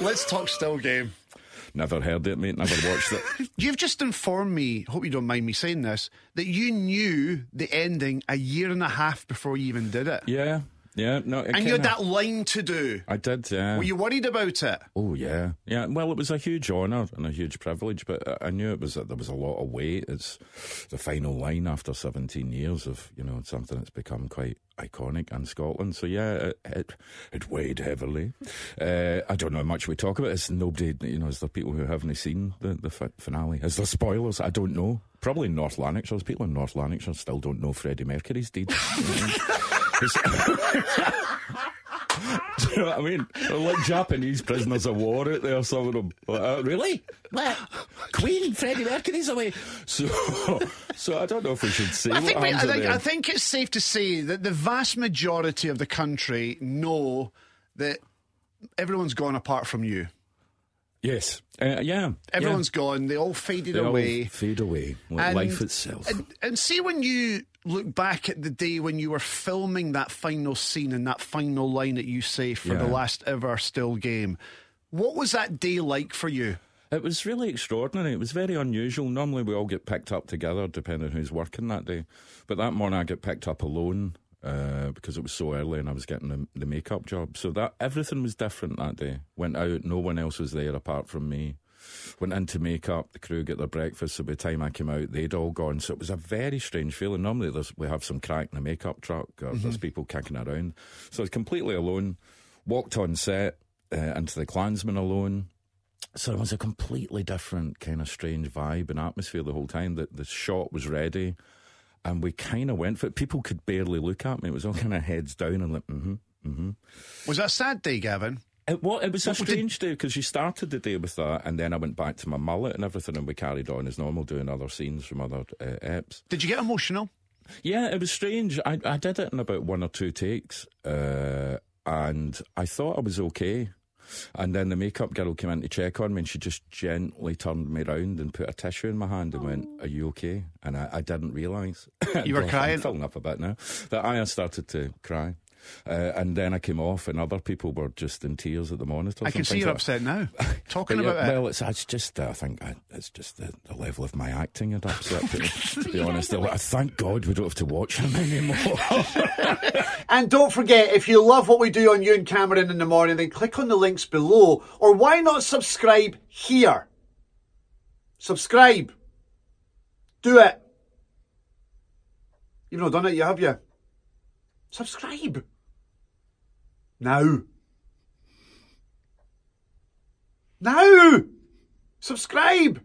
Let's talk still game. Never heard it, mate. Never watched it. You've just informed me, hope you don't mind me saying this, that you knew the ending a year and a half before you even did it. yeah, yeah. No, And you had that line to do. I did. Yeah. Were you worried about it? Oh yeah, yeah. Well, it was a huge honour and a huge privilege, but I- knew it was that there was a lot of weight. It's the final line after 17 years of you know something that's become quite iconic in Scotland. So yeah, it it, it weighed heavily. Uh, I don't know how much we talk about this. Nobody, you know, is there people who haven't seen the the fi- finale? Is there spoilers? I don't know. Probably North Lanarkshire. People in North Lanarkshire still don't know Freddie Mercury's deed. Do you know what I mean? They're like Japanese prisoners of war out there, some of them. Like, uh, really? What? Queen Freddie Mercury's away. So, so I don't know if we should say I think, we, I, think, I think it's safe to say that the vast majority of the country know that everyone's gone apart from you. Yes. Uh, yeah. Everyone's gone. They all faded yeah. They all away. fade away. Like And- life itself. And, and see when you look back at the day when you were filming that final scene and that final line that you say for the last ever still game, what was that day like for you? It was really extraordinary. It was very unusual. Normally, we all get picked up together, depending who's working that day. But that morning, I get picked up alone uh, because it was so early, and I was getting the, the makeup job. So that everything was different that day. Went out, no one else was there apart from me. Went into makeup. The crew get their breakfast. So by the time I came out, they'd all gone. So it was a very strange feeling. Normally, there's, we have some crack in the makeup truck, or there's people kicking around. So I was completely alone. Walked on set uh, into the Clansman alone. So it was a completely different kind of strange vibe and atmosphere the whole time. That the shot was ready, and we kind of went for it. People could barely look at me. It was all kind of heads down and like, mm-hmm, mm-hmm. Was that a sad day, Gavin? It, well, it was a strange day because you started the day with that, and then I went back to my mullet and everything, and we carried on as normal, doing other scenes from other uh, eps. Did you get emotional? Yeah, it was strange. I, I did it in about one or two takes, uh, and I thought I was okay. And then the makeup girl came in to check on me, and she just gently turned me round and put a tissue in my hand and went, "Are you okay?" And I, I didn't realise. You were crying? I'm filling up a bit now. That I started to cry. Uh, and then I came off, and other people were just in tears at the monitor. I can see you're upset now. Talking But yeah, about it. well, it's, it's just, uh, I think uh, it's just the, the level of my acting had upset to be honest. Like, Thank God we don't have to watch him anymore. And don't forget, if you love what we do on Ewen Cameron in the morning, then click on the links below. Or why not subscribe here? Subscribe. Do it. You've not done it yet, have you? Subscribe. Now. Now! Subscribe!